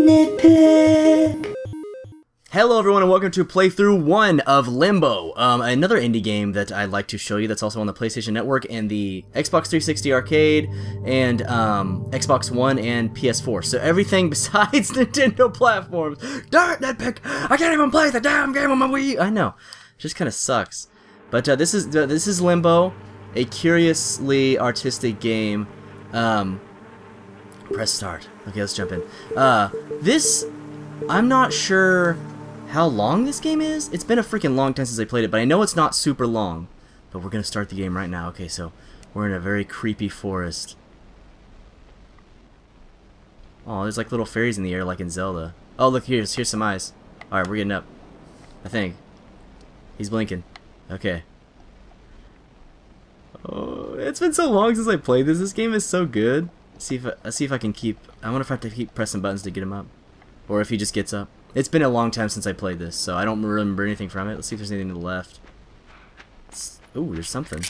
Nitpick. Hello everyone and welcome to playthrough 1 of Limbo, um, another indie game that I'd like to show you that's also on the PlayStation Network and the Xbox 360 Arcade and um, Xbox One and PS4. So everything besides Nintendo platforms. Darn it, Nitpick! I can't even play the damn game on my Wii! I know, just kind of sucks. But uh, this is uh, this is Limbo, a curiously artistic game. Um, press start. Okay, let's jump in. Uh, this, I'm not sure how long this game is. It's been a freaking long time since I played it, but I know it's not super long. But we're gonna start the game right now. Okay, so we're in a very creepy forest. Oh, there's like little fairies in the air, like in Zelda. Oh, look, here's here's some eyes. All right, we're getting up. I think. He's blinking. Okay. Oh, it's been so long since I played this. This game is so good. See if I, let's see if I can keep. I wonder if I have to keep pressing buttons to get him up, or if he just gets up. It's been a long time since I played this, so I don't remember anything from it. Let's see if there's anything to the left. Oh, there's something.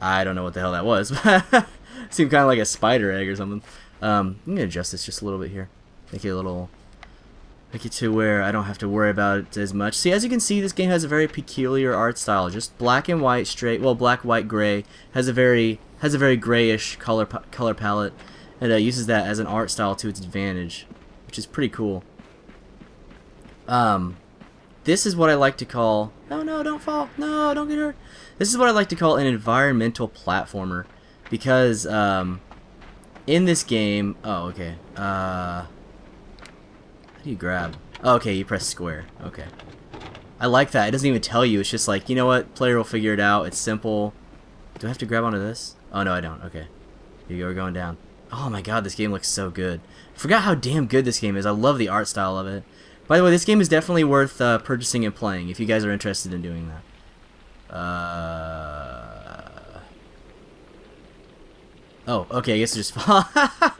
I don't know what the hell that was. Seemed kind of like a spider egg or something. Um, I'm gonna adjust this just a little bit here. Make it a little make it to where I don't have to worry about it as much. See, as you can see, this game has a very peculiar art style. Just black and white, straight, well, black, white, gray. Has a very has a very grayish color color palette, and uh, uses that as an art style to its advantage, which is pretty cool. Um, this is what I like to call. No, no, don't fall. No, don't get hurt. This is what I like to call an environmental platformer, because um, in this game. Oh, okay. Uh. Do you grab? Oh, okay, you press square. Okay. I like that. It doesn't even tell you. It's just like, you know what? Player will figure it out. It's simple. Do I have to grab onto this? Oh, no, I don't. Okay. Here you go. We're going down. Oh my god, this game looks so good. I forgot how damn good this game is. I love the art style of it. By the way, this game is definitely worth uh, purchasing and playing if you guys are interested in doing that. Uh... Oh, okay, I guess it just I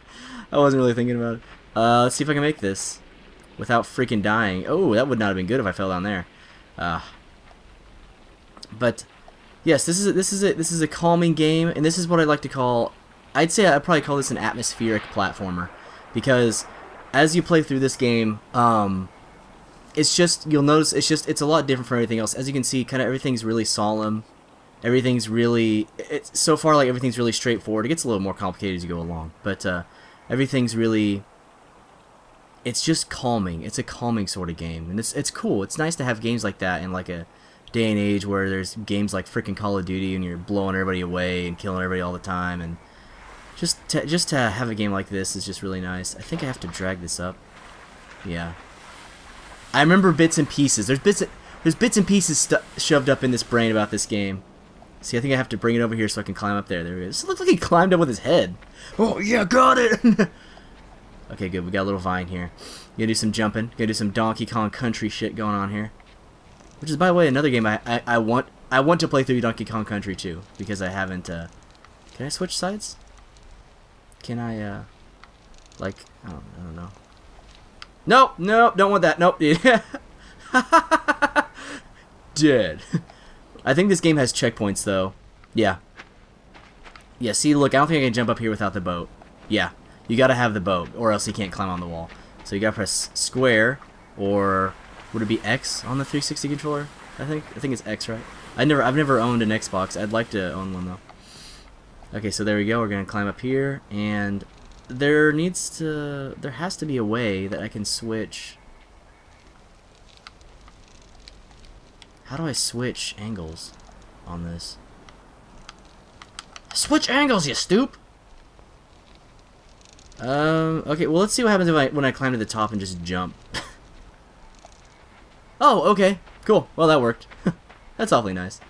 wasn't really thinking about it. Uh, let's see if I can make this without freaking dying. Oh, that would not have been good if I fell down there. Uh, but yes, this is a, this is a, this is a calming game, and this is what I like to call. I'd say I'd probably call this an atmospheric platformer, because as you play through this game, um, it's just you'll notice it's just it's a lot different from everything else. As you can see, kind of everything's really solemn. Everything's really it's so far like everything's really straightforward. It gets a little more complicated as you go along, but uh, everything's really it's just calming. It's a calming sort of game, and it's it's cool. It's nice to have games like that in like a day and age where there's games like freaking Call of Duty and you're blowing everybody away and killing everybody all the time, and just to, just to have a game like this is just really nice. I think I have to drag this up. Yeah. I remember bits and pieces. There's bits there's bits and pieces shoved up in this brain about this game. See, I think I have to bring it over here so I can climb up there. There he is. It looks like he climbed up with his head. Oh yeah, got it. Okay, good. We got a little vine here. Gonna do some jumping. Gonna do some Donkey Kong Country shit going on here. Which is, by the way, another game I, I, I want I want to play through Donkey Kong Country too because I haven't. Uh, can I switch sides? Can I? Uh, like I don't, I don't know. Nope, nope, don't want that. Nope. Dead. I think this game has checkpoints though. Yeah. Yeah. See, look, I don't think I can jump up here without the boat. Yeah you gotta have the boat, or else you can't climb on the wall. So you gotta press square, or would it be X on the 360 controller? I think I think it's X, right? I never I've never owned an Xbox. I'd like to own one though. Okay, so there we go. We're gonna climb up here, and there needs to there has to be a way that I can switch. How do I switch angles on this? Switch angles, you stoop! Um, okay, well, let's see what happens if I, when I climb to the top and just jump. oh, okay. Cool. Well, that worked. That's awfully nice.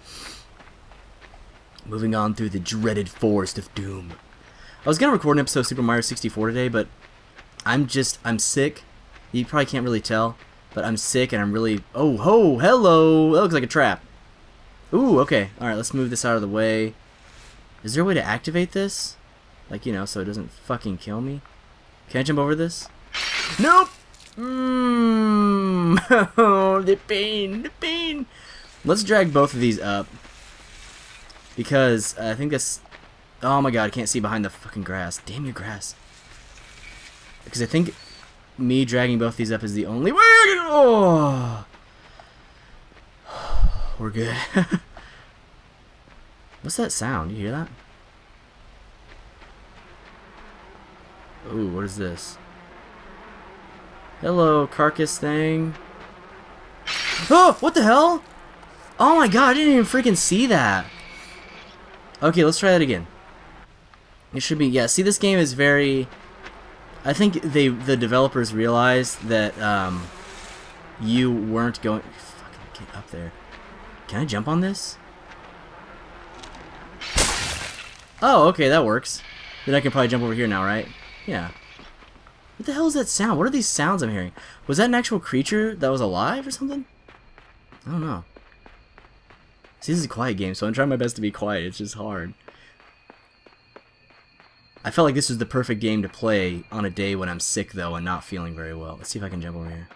Moving on through the dreaded Forest of Doom. I was going to record an episode of Super Mario 64 today, but I'm just, I'm sick. You probably can't really tell, but I'm sick and I'm really, oh, ho, hello. That looks like a trap. Ooh, okay. Alright, let's move this out of the way. Is there a way to activate this? Like, you know, so it doesn't fucking kill me. Can I jump over this? Nope! Mmm! Oh, the pain, the pain! Let's drag both of these up. Because I think this... Oh my god, I can't see behind the fucking grass. Damn your grass. Because I think me dragging both these up is the only way. Oh, we're good. What's that sound? You hear that? Ooh, what is this? Hello, carcass thing. Oh, what the hell? Oh my god, I didn't even freaking see that. Okay, let's try that again. It should be, yeah, see this game is very... I think they the developers realized that um, you weren't going... Fucking get up there. Can I jump on this? Oh, okay, that works. Then I can probably jump over here now, right? Yeah. What the hell is that sound? What are these sounds I'm hearing? Was that an actual creature that was alive or something? I don't know. See, this is a quiet game, so I'm trying my best to be quiet. It's just hard. I felt like this was the perfect game to play on a day when I'm sick, though, and not feeling very well. Let's see if I can jump over here.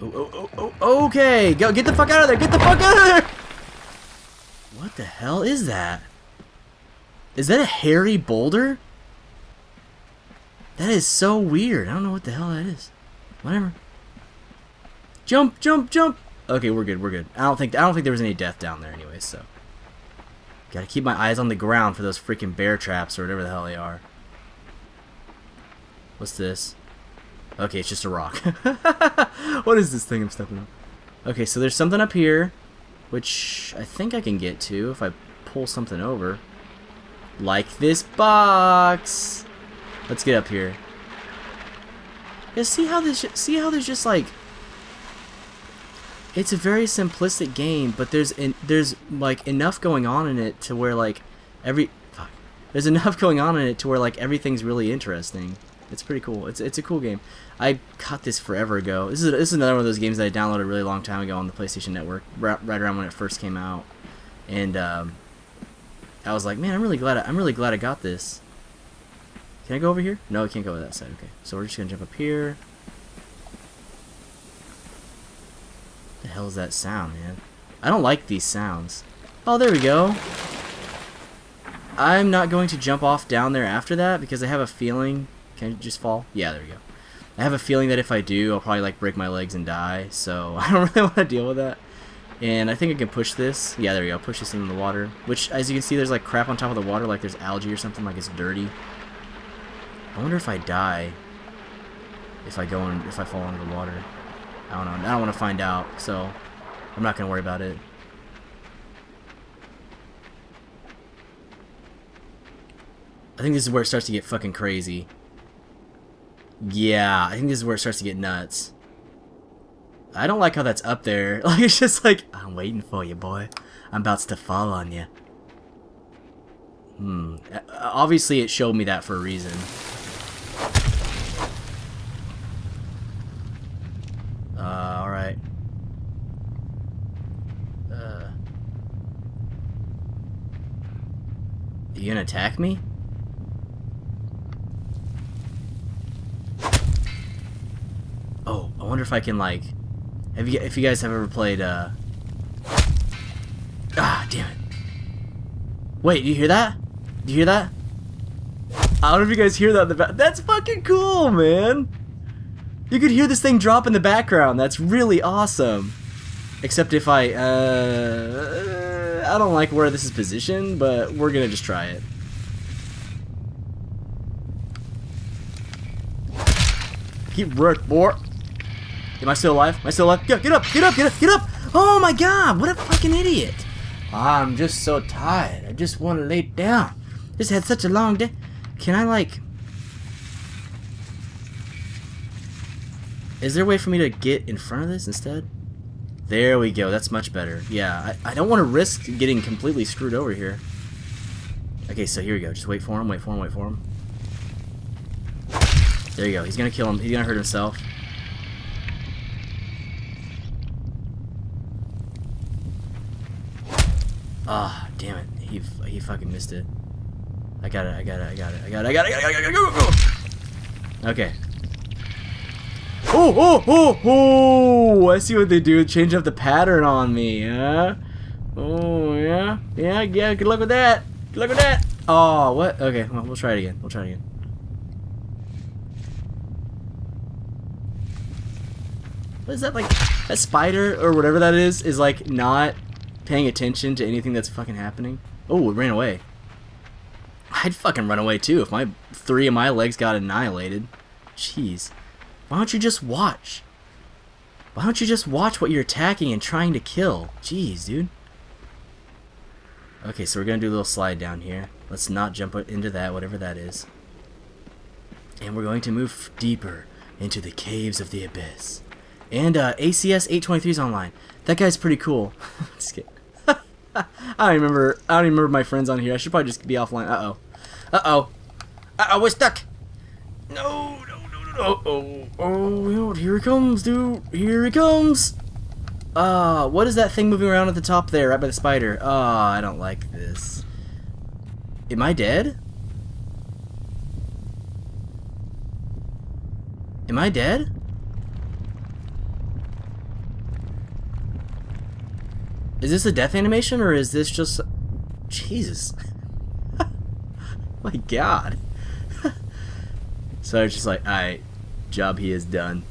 Oh, oh, oh, oh, okay! Go, get the fuck out of there! Get the fuck out of there! What the hell is that? Is that a hairy boulder? That is so weird. I don't know what the hell that is. Whatever. Jump, jump, jump! Okay, we're good, we're good. I don't think I don't think there was any death down there anyway, so. Gotta keep my eyes on the ground for those freaking bear traps or whatever the hell they are. What's this? Okay, it's just a rock. what is this thing I'm stepping on? Okay, so there's something up here, which I think I can get to if I pull something over. Like this box! Let's get up here. Yeah, see how this see how there's just like it's a very simplistic game, but there's in, there's like enough going on in it to where like every fuck, there's enough going on in it to where like everything's really interesting. It's pretty cool. It's it's a cool game. I caught this forever ago. This is this is another one of those games that I downloaded a really long time ago on the PlayStation Network, right, right around when it first came out, and um, I was like, man, I'm really glad I, I'm really glad I got this. Can I go over here? No, I can't go over that side. Okay, so we're just gonna jump up here. the hell is that sound, man? I don't like these sounds. Oh, there we go. I'm not going to jump off down there after that because I have a feeling... Can I just fall? Yeah, there we go. I have a feeling that if I do, I'll probably like break my legs and die, so I don't really want to deal with that. And I think I can push this. Yeah, there we go. Push this into the water. Which, as you can see, there's like crap on top of the water, like there's algae or something, like it's dirty. I wonder if I die if I go in, if I fall into the water. I don't know. I don't want to find out, so I'm not going to worry about it. I think this is where it starts to get fucking crazy. Yeah, I think this is where it starts to get nuts. I don't like how that's up there. Like, it's just like, I'm waiting for you, boy. I'm about to fall on you. Hmm. Obviously, it showed me that for a reason. Uh, alright. Uh. You gonna attack me? Oh, I wonder if I can, like... Have you, if you guys have ever played, uh... Ah, damn it. Wait, do you hear that? Do you hear that? I don't know if you guys hear that in the back. That's fucking cool, man! You could hear this thing drop in the background. That's really awesome. Except if I, uh, I don't like where this is positioned, but we're gonna just try it. Keep right, boy. Am I still alive? Am I still alive? Get, get up, get up, get up, get up! Oh my god, what a fucking idiot! Ah, I'm just so tired. I just want to lay down. Just had such a long day. Can I, like, Is there a way for me to get in front of this instead? There we go. That's much better. Yeah, I, I don't want to risk getting completely screwed over here. Okay, so here we go. Just wait for him, wait for him, wait for him. There you go. He's going to kill him. He's going to hurt himself. Ah, oh, damn it. He, he fucking missed it. I got it, I got it, I got it, I got it, I got it, I got it, I got it, go, go, go! Okay, Oh, oh, oh, oh! I see what they do. Change up the pattern on me, huh? Oh, yeah. Yeah, yeah, good luck with that. Good luck with that. Oh, what? Okay, well, we'll try it again. We'll try it again. What is that, like, that spider or whatever that is, is, like, not paying attention to anything that's fucking happening? Oh, it ran away. I'd fucking run away, too, if my three of my legs got annihilated. Jeez. Why don't you just watch? Why don't you just watch what you're attacking and trying to kill? Jeez, dude. Okay, so we're going to do a little slide down here. Let's not jump into that, whatever that is. And we're going to move deeper into the caves of the abyss. And uh, ACS 823 is online. That guy's pretty cool. just kidding. I don't remember. I don't remember my friends on here. I should probably just be offline. Uh oh. Uh oh. Uh oh. We're stuck. No. No. No. Oh. Oh. Here he comes, dude. Here he comes. Ah, uh, what is that thing moving around at the top there, right by the spider? Ah, uh, I don't like this. Am I dead? Am I dead? Is this a death animation or is this just... Jesus. My god. So I was just like, alright, job he is done.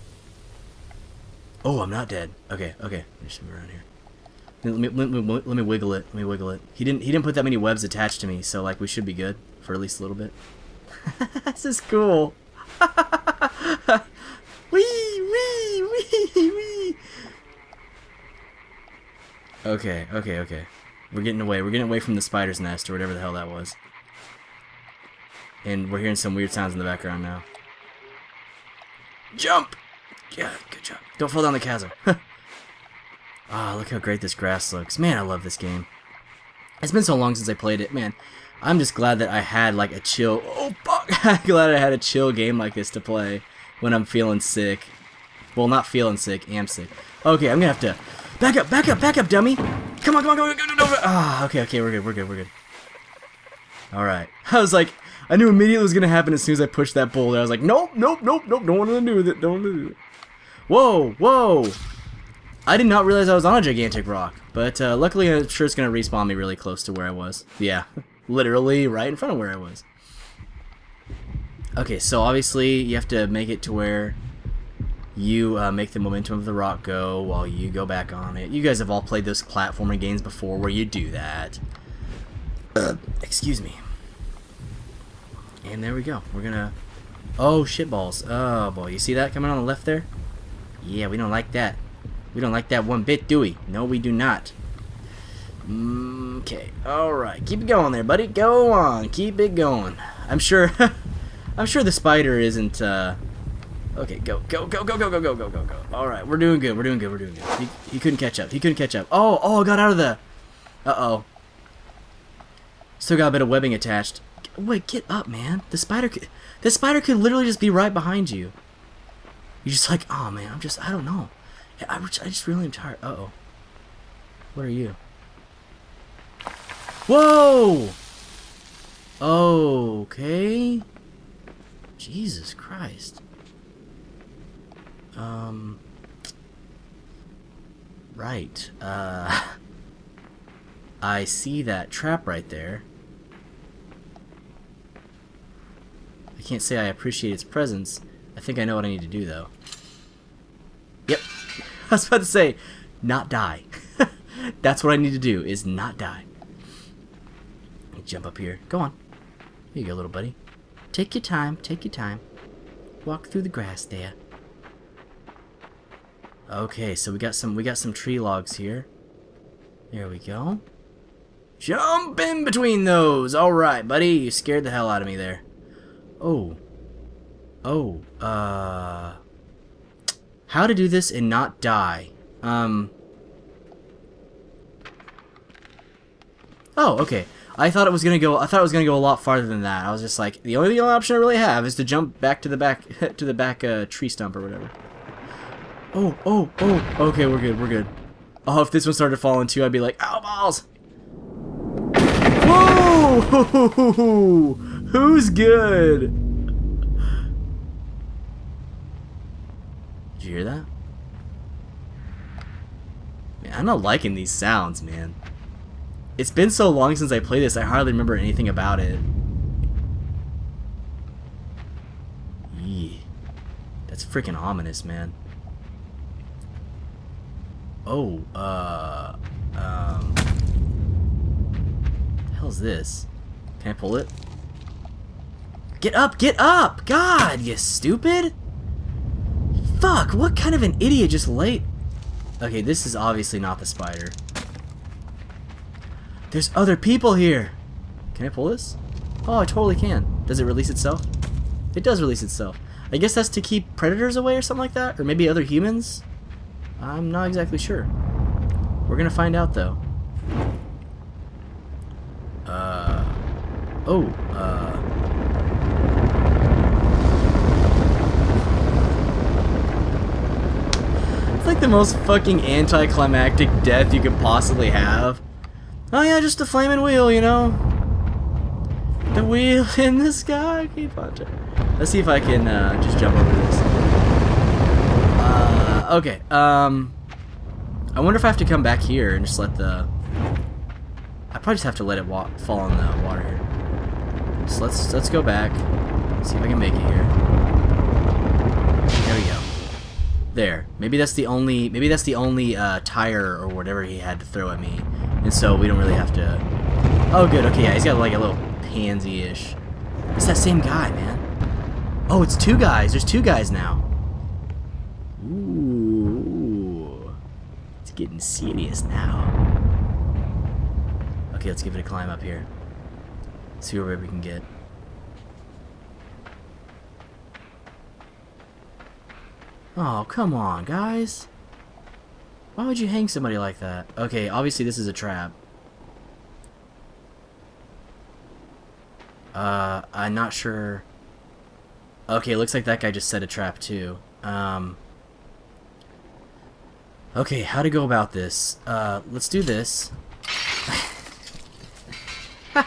oh, I'm not dead. Okay, okay. Just move around here. Let me, let, me, let me wiggle it. Let me wiggle it. He didn't he didn't put that many webs attached to me, so like we should be good for at least a little bit. this is cool. wee wee wee wee. Okay, okay, okay. We're getting away. We're getting away from the spider's nest or whatever the hell that was. And we're hearing some weird sounds in the background now. Jump! Yeah, good job. Don't fall down the chasm. Ah, oh, look how great this grass looks. Man, I love this game. It's been so long since I played it. Man, I'm just glad that I had like a chill... Oh, fuck! I'm glad I had a chill game like this to play when I'm feeling sick. Well, not feeling sick, am sick. Okay, I'm gonna have to Back up, back up, back up, dummy! Come on, come on, come on, come on, come on! Ah, okay, okay, we're good, we're good, we're good. Alright. I was like, I knew immediately it was gonna happen as soon as I pushed that boulder. I was like, nope, nope, nope, nope, don't want to do it, don't want to do it. Whoa, whoa! I did not realize I was on a gigantic rock, but uh, luckily I'm sure it's gonna respawn me really close to where I was. Yeah, literally right in front of where I was. Okay, so obviously you have to make it to where you uh, make the momentum of the rock go while you go back on it. You guys have all played those platforming games before where you do that. Uh, excuse me. And there we go. We're gonna... Oh, shitballs. Oh, boy. You see that coming on the left there? Yeah, we don't like that. We don't like that one bit, do we? No, we do not. Okay. Alright. Keep it going there, buddy. Go on. Keep it going. I'm sure... I'm sure the spider isn't, uh Okay, go, go, go, go, go, go, go, go, go, go. All right, we're doing good. We're doing good. We're doing good. He, he couldn't catch up. He couldn't catch up. Oh, oh, got out of the. Uh oh. Still got a bit of webbing attached. Wait, get up, man. The spider could. The spider could literally just be right behind you. You're just like, oh man, I'm just, I don't know. I, I just really am tired. Uh oh. What are you? Whoa! Okay. Jesus Christ. Um. Right. Uh. I see that trap right there. Can't say I appreciate its presence. I think I know what I need to do, though. Yep. I was about to say, not die. That's what I need to do, is not die. Jump up here. Go on. Here you go, little buddy. Take your time. Take your time. Walk through the grass there. Okay, so we got some we got some tree logs here. There we go. Jump in between those. All right, buddy. You scared the hell out of me there. Oh. Oh. Uh. How to do this and not die? Um. Oh, okay. I thought it was gonna go. I thought it was gonna go a lot farther than that. I was just like, the only, the only option I really have is to jump back to the back to the back uh, tree stump or whatever. Oh, oh, oh. Okay, we're good, we're good. Oh, if this one started falling too, I'd be like, ow, balls! Whoa! Who's good? Did you hear that? Man, I'm not liking these sounds, man. It's been so long since I played this, I hardly remember anything about it. That's freaking ominous, man. Oh, uh, um, hell's this? Can I pull it? Get up, get up! God, you stupid! Fuck, what kind of an idiot just late? Okay, this is obviously not the spider. There's other people here! Can I pull this? Oh, I totally can. Does it release itself? It does release itself. I guess that's to keep predators away or something like that? Or maybe other humans? I'm not exactly sure. We're gonna find out though. Uh. Oh, uh. It's like the most fucking anticlimactic death you could possibly have. Oh yeah, just a flaming wheel, you know? The wheel in the sky. Keep on Let's see if I can uh, just jump over this. Uh, okay. Um, I wonder if I have to come back here and just let the. I probably just have to let it fall in the water here. So let's let's go back. See if I can make it here. There. Maybe that's the only. Maybe that's the only uh, tire or whatever he had to throw at me, and so we don't really have to. Oh, good. Okay, yeah, he's got like a little pansy-ish. It's that same guy, man. Oh, it's two guys. There's two guys now. Ooh. It's getting serious now. Okay, let's give it a climb up here. See where we can get. Oh, come on, guys. Why would you hang somebody like that? Okay, obviously this is a trap. Uh, I'm not sure. Okay, looks like that guy just set a trap too. Um, okay, how to go about this? Uh, let's do this.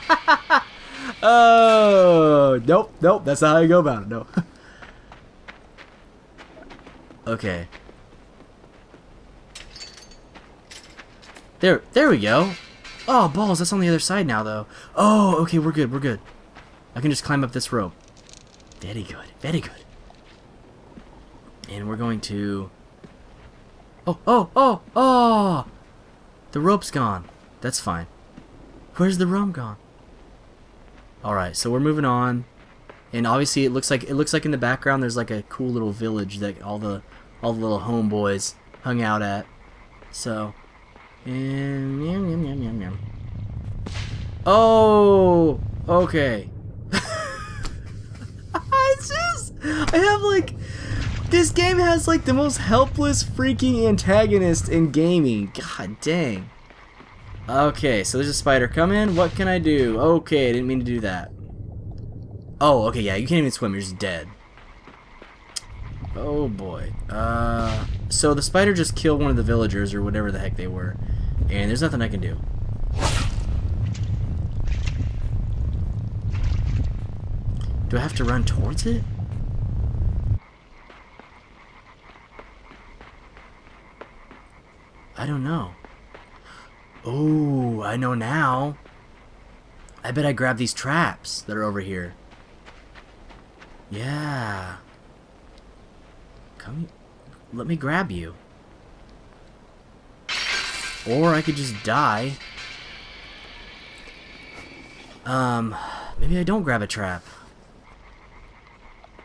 oh, nope, nope, that's not how you go about it, no. okay. There, there we go. Oh, balls, that's on the other side now, though. Oh, okay, we're good, we're good. I can just climb up this rope. Very good, very good. And we're going to... Oh, oh, oh, oh! The rope's gone. That's fine. Where's the rope gone? Alright, so we're moving on. And obviously it looks like it looks like in the background there's like a cool little village that all the all the little homeboys hung out at. So and yum, yum, yum, yum, yum. Oh okay. it's just I have like this game has like the most helpless freaking antagonist in gaming. God dang. Okay, so there's a spider. Come in. What can I do? Okay, I didn't mean to do that. Oh, okay, yeah, you can't even swim. You're just dead. Oh boy. Uh, so the spider just killed one of the villagers or whatever the heck they were, and there's nothing I can do. Do I have to run towards it? I don't know. Oh, I know now. I bet I grab these traps that are over here. Yeah. Come, let me grab you. Or I could just die. Um, maybe I don't grab a trap.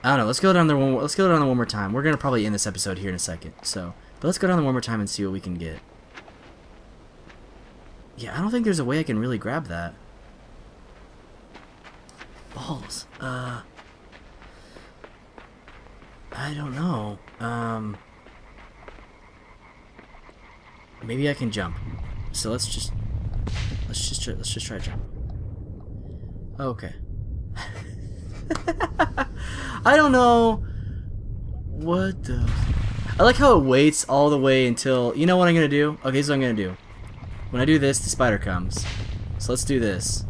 I don't know. Let's go down there one. More, let's go down there one more time. We're gonna probably end this episode here in a second. So, but let's go down there one more time and see what we can get. Yeah, I don't think there's a way I can really grab that. Balls. Uh. I don't know. Um. Maybe I can jump. So let's just let's just try, let's just try jump. Okay. I don't know. What the... I like how it waits all the way until... You know what I'm to do? Okay, this is what I'm to do. When I do this, the spider comes. So let's do this.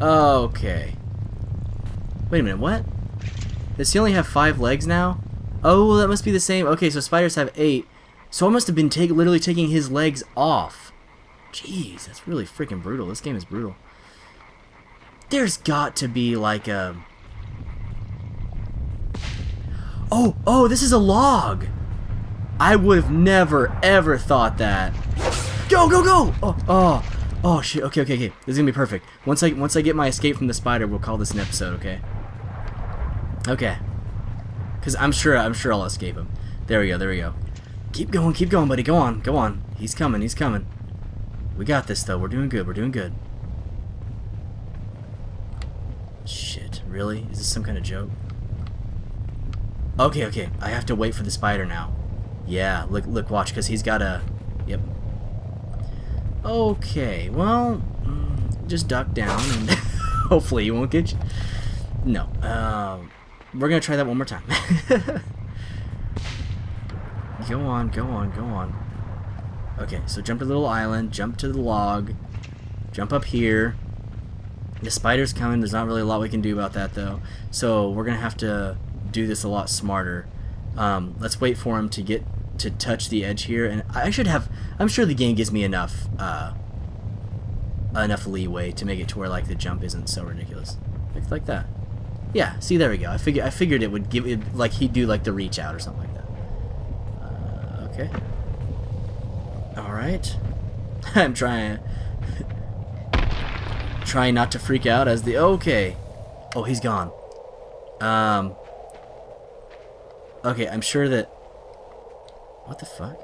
Okay. Wait a minute, what? Does he only have five legs now? Oh, that must be the same. Okay, so spiders have eight. So I must have been take, literally taking his legs off. Jeez, that's really freaking brutal. This game is brutal. There's got to be like a... Oh, oh, this is a log. I would have never, ever thought that. Go, go, go! Oh, oh, oh, shit. Okay, okay, okay. This is gonna be perfect. Once I, once I get my escape from the spider, we'll call this an episode. Okay. Okay. Cause I'm sure, I'm sure I'll escape him. There we go. There we go. Keep going, keep going, buddy. Go on, go on. He's coming. He's coming. We got this though. We're doing good. We're doing good. Shit. Really? Is this some kind of joke? Okay, okay. I have to wait for the spider now. Yeah, look, look, watch, because he's got a... Yep. Okay, well, mm, just duck down, and hopefully he won't get you. No. Um, we're to try that one more time. go on, go on, go on. Okay, so jump to the little island, jump to the log, jump up here. The spider's coming. There's not really a lot we can do about that, though. So we're to have to do this a lot smarter. Um, let's wait for him to get to touch the edge here, and I should have. I'm sure the game gives me enough uh, enough leeway to make it to where like the jump isn't so ridiculous, like, like that. Yeah, see there we go. I figured I figured it would give it like he'd do like the reach out or something like that. Uh, okay. All right. I'm trying trying not to freak out as the okay. Oh, he's gone. Um. Okay, I'm sure that what the fuck?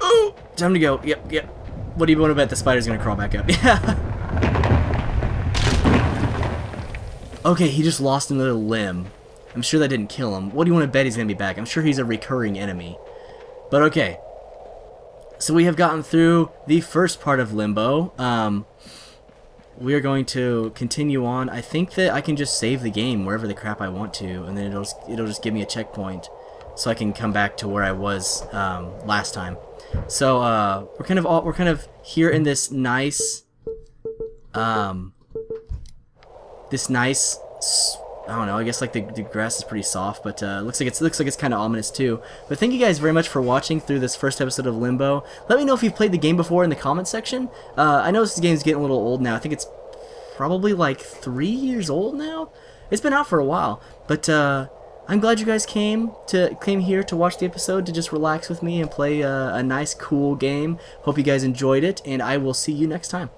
Oh! Time to go. Yep, yep. What do you want to bet the spider's gonna crawl back up? Yeah. Okay, he just lost another limb. I'm sure that didn't kill him. What do you want to bet he's gonna be back? I'm sure he's a recurring enemy. But okay. So we have gotten through the first part of Limbo. Um, we are going to continue on. I think that I can just save the game wherever the crap I want to, and then it'll just, it'll just give me a checkpoint, so I can come back to where I was um, last time. So uh, we're kind of all we're kind of here in this nice, um, this nice. I don't know. I guess like the, the grass is pretty soft, but uh, looks like it's looks like it's kind of ominous too. But thank you guys very much for watching through this first episode of Limbo. Let me know if you've played the game before in the comment section. Uh, I know this game's getting a little old now. I think it's probably like three years old now. It's been out for a while, but uh, I'm glad you guys came to came here to watch the episode to just relax with me and play a, a nice, cool game. Hope you guys enjoyed it, and I will see you next time.